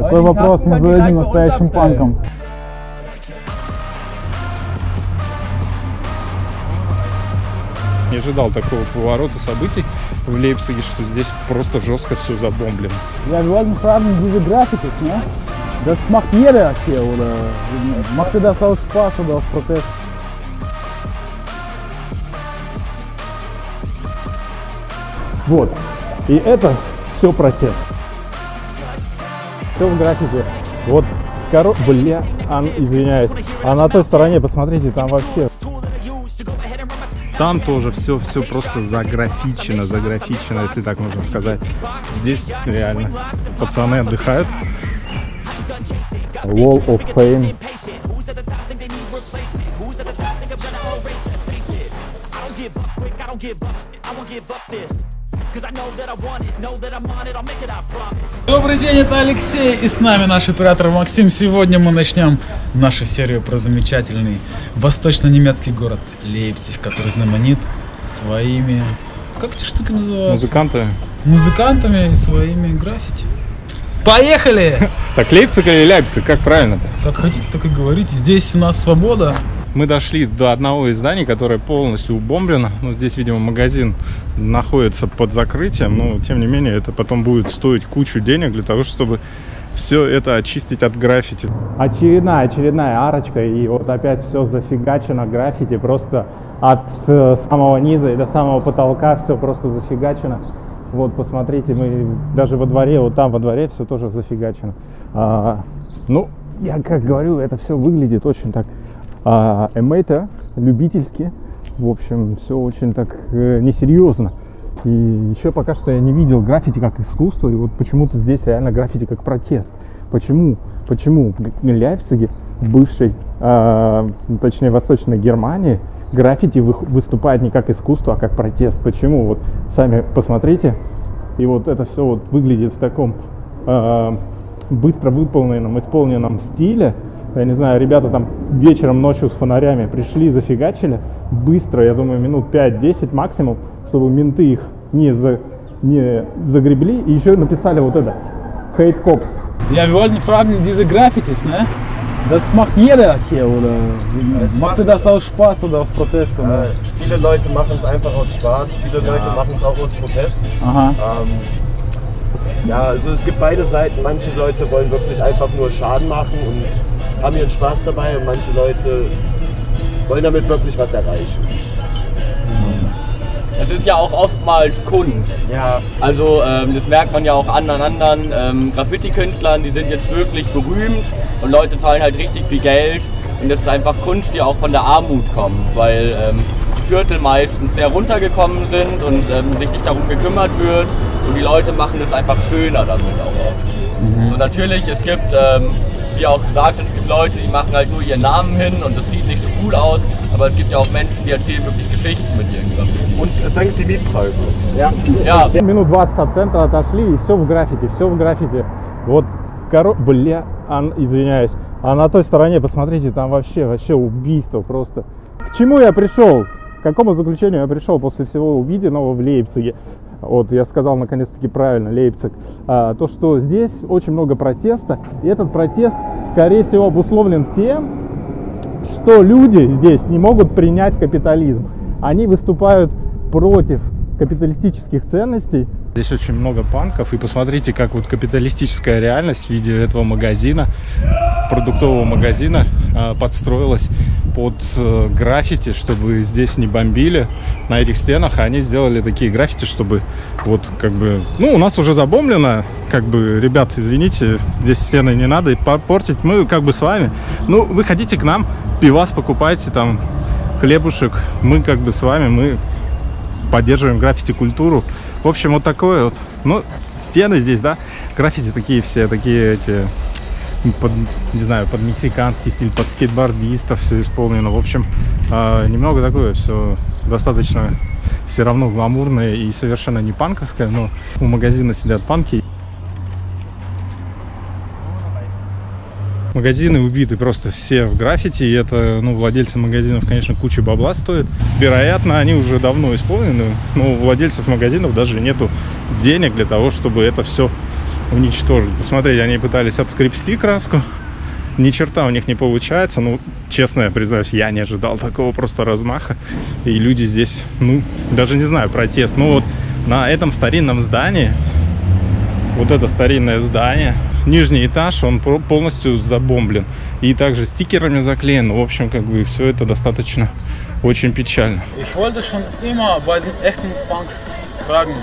Какой вопрос мы зададим настоящим панкам? Не ожидал такого поворота событий в Лейпциге, что здесь просто жестко все забомблено. Ja, wir wollten fragen, diese Graffitis, ne? Das macht jeder hier, oder macht ihr das aus Spaß oder aus Protest? Вот. И это все протест. Все в графике. Вот, коро... Бля, а, извиняюсь. А на той стороне, посмотрите, там вообще... Там тоже все, все просто заграфичено, заграфичено, если так можно сказать. Здесь реально пацаны отдыхают. Wall of Fame. Добрый день, это Алексей и с нами наш оператор Максим. Сегодня мы начнем нашу серию про замечательный восточно-немецкий город Лейпциг, который знаменит своими... Как эти штуки называются? Музыканты. Музыкантами и своими граффити. Поехали! Так, Лейпциг или Ляйпциг, как правильно-то? Как хотите, так и говорите. Здесь у нас свобода. Мы дошли до одного из зданий, которое полностью убомблено. Ну, здесь, видимо, магазин находится под закрытием, но, тем не менее, это потом будет стоить кучу денег для того, чтобы все это очистить от граффити. Очередная, очередная арочка, и вот опять все зафигачено граффити, просто от э, самого низа и до самого потолка все просто зафигачено. Вот, посмотрите, мы даже во дворе, вот там во дворе все тоже зафигачено. А, ну, я как говорю, это все выглядит очень так а, эмейта, любительски. В общем, все очень так э, несерьезно. И еще пока что я не видел граффити как искусство, и вот почему-то здесь реально граффити как протест. Почему? Почему в Ляйпциге, бывшей, ну, точнее, Восточной Германии, граффити вы- выступает не как искусство, а как протест? Почему? Вот сами посмотрите. И вот это все вот выглядит в таком а, быстро выполненном, исполненном стиле. Я не знаю, ребята там вечером, ночью с фонарями пришли, зафигачили. Быстро, я думаю, минут 5-10 максимум, чтобы менты их не, за, не загребли. И еще написали вот это. Hate Cops. Ja, wir wollten fragen, diese Graffitis, ne? Das macht jeder hier, oder macht ihr das aus Spaß oder aus Protest? Oder? Äh, viele Leute machen es einfach aus Spaß, viele Leute machen es auch aus Protest. Aha. Ähm, ja, also es gibt beide Seiten. Manche Leute wollen wirklich einfach nur Schaden machen und haben ihren Spaß dabei und manche Leute wollen damit wirklich was erreichen. Es ist ja auch oftmals Kunst. Ja, Also ähm, das merkt man ja auch an an anderen ähm, Graffiti-Künstlern, die sind jetzt wirklich berühmt und Leute zahlen halt richtig viel Geld. Und das ist einfach Kunst, die auch von der Armut kommt, weil ähm, die Viertel meistens sehr runtergekommen sind und ähm, sich nicht darum gekümmert wird. Und die Leute machen es einfach schöner damit auch oft. So natürlich, es gibt, ähm, wie auch gesagt, es gibt Leute, die machen halt nur ihren Namen hin und das sieht nicht so cool aus. Aber es gibt ja auch Menschen, die erzählen wirklich Geschichten mit ihren Graffiti. und es senkt die Mietpreise. Ja. Ja, Минут 20 от центра отошли, и все в граффити, все в граффити. Вот, коро... бля, ан- извиняюсь. А на той стороне, посмотрите, там вообще, вообще убийство просто. К чему я пришел? К какому заключению я пришел после всего увиденного в Лейпциге? Вот, я сказал наконец-таки правильно, Лейпциг. А, то, что здесь очень много протеста, и этот протест, скорее всего, обусловлен тем, что люди здесь не могут принять капитализм. Они выступают против капиталистических ценностей, Здесь очень много панков, и посмотрите, как вот капиталистическая реальность в виде этого магазина, продуктового магазина, а, подстроилась под э, граффити, чтобы здесь не бомбили. На этих стенах, а они сделали такие граффити, чтобы вот как бы, ну, у нас уже забомблено, как бы, ребят, извините, здесь стены не надо и портить, мы как бы с вами, ну, вы хотите к нам, пивас покупайте, там, хлебушек, мы как бы с вами, мы поддерживаем граффити-культуру. В общем, вот такое вот. Ну, стены здесь, да, граффити такие все, такие эти, под, не знаю, под мексиканский стиль, под скейтбордистов все исполнено. В общем, э, немного такое все достаточно все равно гламурное и совершенно не панковское, но у магазина сидят панки. Магазины убиты просто все в граффити, и это, ну, владельцы магазинов, конечно, куча бабла стоит. Вероятно, они уже давно исполнены, но у владельцев магазинов даже нету денег для того, чтобы это все уничтожить. Посмотрите, они пытались обскрепсти краску, ни черта у них не получается. Ну, честно, я признаюсь, я не ожидал такого просто размаха. И люди здесь, ну, даже не знаю, протест. Ну, вот на этом старинном здании, вот это старинное здание, нижний этаж, он полностью забомблен. И также стикерами заклеен. В общем, как бы все это достаточно очень печально. Ich wollte schon immer bei den echten Punks fragen,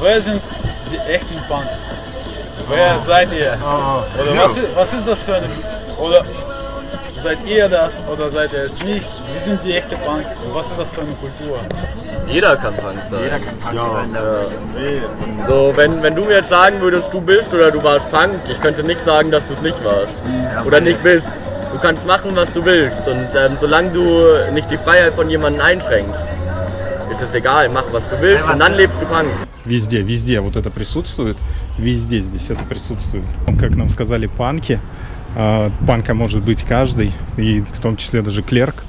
wer sind die echten Punks? Wer seid ihr? Oder was, was ist das für eine Oder seid ihr das oder seid ihr es nicht? Wie sind die echte Punks? Was ist das für eine Kultur? Jeder kann Punk sein. Jeder kann Punk ja, sein. Ja. So, wenn, wenn du mir jetzt sagen würdest, du bist oder du warst Punk, ich könnte nicht sagen, dass du es nicht warst. Ja, oder nicht bist. Du kannst machen, was du willst. Und ähm, solange du nicht die Freiheit von jemandem einschränkst, ist es egal, mach was du willst und dann lebst du Punk. Везде, везде вот это присутствует, везде здесь это присутствует. Как нам сказали панки, Панка может быть каждый, и в том числе даже клерк,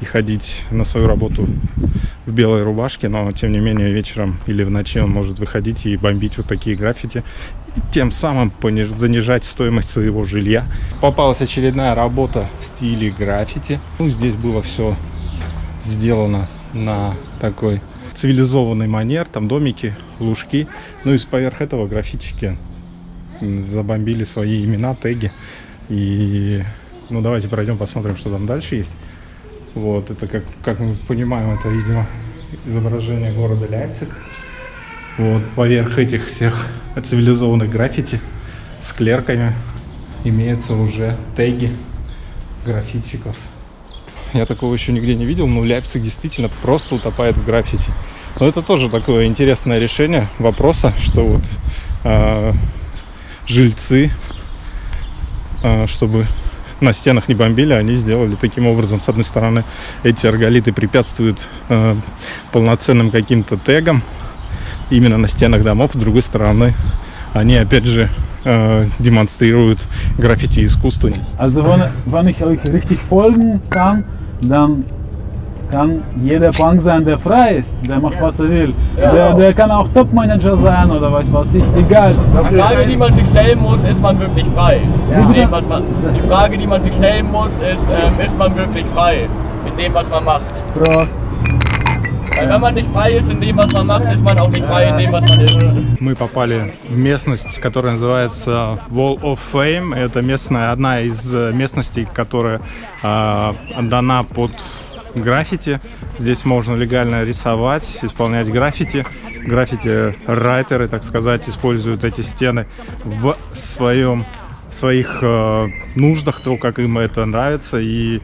и ходить на свою работу в белой рубашке, но тем не менее вечером или в ночи он может выходить и бомбить вот такие граффити, тем самым пониж... занижать стоимость своего жилья. Попалась очередная работа в стиле граффити. Ну, здесь было все сделано на такой цивилизованный манер, там домики, лужки. Ну и поверх этого граффитчики забомбили свои имена, теги. И, ну, давайте пройдем, посмотрим, что там дальше есть. Вот, это, как, как мы понимаем, это, видимо, изображение города Лейпциг. Вот, поверх этих всех цивилизованных граффити с клерками имеются уже теги граффитчиков. Я такого еще нигде не видел, но Лейпциг действительно просто утопает в граффити. Но это тоже такое интересное решение вопроса, что вот э, жильцы а, чтобы на стенах не бомбили, они сделали таким образом. С одной стороны, эти арголиты препятствуют э, полноценным каким-то тегам именно на стенах домов. С другой стороны, они опять же äh, demonstriert Graffiti-Искусство. Also wenn, wenn ich euch richtig folgen kann, dann kann jeder Punk sein, der frei ist, der macht was er will. Der, der kann auch Topmanager sein oder weiß was ich, egal. Die Frage, die man sich stellen muss, ist man wirklich frei? In dem, was man, die Frage, die man sich stellen muss, ist, ähm, ist man wirklich frei in dem, was man macht? Prost. Weil wenn man nicht frei ist in dem, was man macht, ist man auch nicht frei in dem, was man ist. Мы попали в местность, которая называется Wall of Fame. Это местная, одна из местностей, которая э, отдана под граффити. Здесь можно легально рисовать, исполнять граффити. Граффити-райтеры, так сказать, используют эти стены в своем в своих э, нуждах, то, как им это нравится. И э,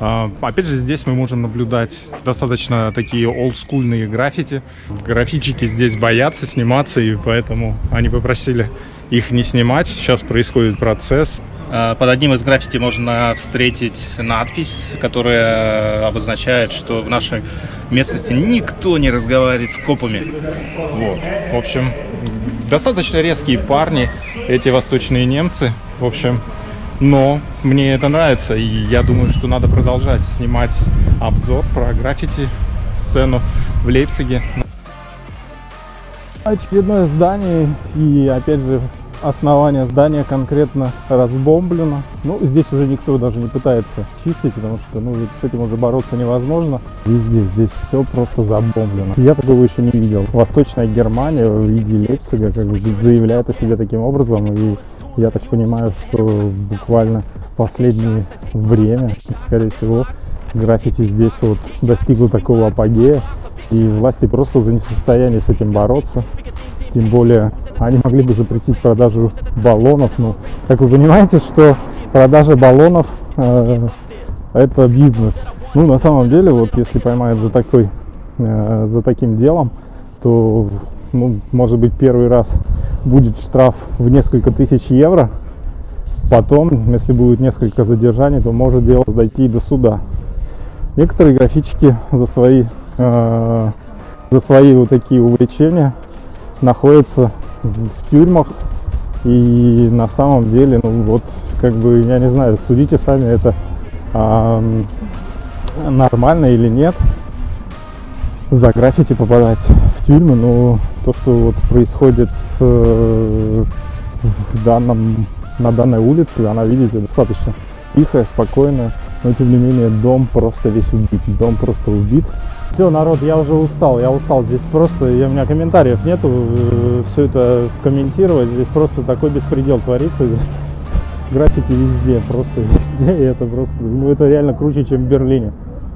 опять же, здесь мы можем наблюдать достаточно такие олдскульные граффити. Графичики здесь боятся сниматься, и поэтому они попросили их не снимать. Сейчас происходит процесс. Э, под одним из граффити можно встретить надпись, которая обозначает, что в нашей местности никто не разговаривает с копами. Вот. В общем, достаточно резкие парни, эти восточные немцы. В общем, но мне это нравится, и я думаю, что надо продолжать снимать обзор про граффити сцену в Лейпциге. Очередное здание, и опять же основание здания конкретно разбомблено. Ну, здесь уже никто даже не пытается чистить, потому что ну, с этим уже бороться невозможно. Везде здесь все просто забомблено. Я такого еще не видел. Восточная Германия в виде Лейпцига как бы заявляет о себе таким образом. И я так понимаю, что буквально последнее время, скорее всего, граффити здесь вот достигло такого апогея. И власти просто уже не в состоянии с этим бороться. Тем более они могли бы запретить продажу баллонов. Но, как вы понимаете, что продажа баллонов э, это бизнес. Ну, на самом деле, вот если поймают за такой, э, за таким делом, то, ну, может быть, первый раз будет штраф в несколько тысяч евро. Потом, если будет несколько задержаний, то может дело дойти и до суда. Некоторые графички за свои, э, за свои вот такие увлечения находятся в тюрьмах. И на самом деле, ну вот, как бы, я не знаю, судите сами, это а, нормально или нет за граффити попадать в тюрьмы, но то, что вот происходит э, в данном, на данной улице. Она, видите, достаточно тихая, спокойная. Но тем не менее дом просто весь убит. Дом просто убит. Все, народ, я уже устал, я устал. Здесь просто, я, у меня комментариев нету, все это комментировать. Здесь просто такой беспредел творится. Граффити везде, просто везде. И это просто, ну это реально круче, чем в Берлине.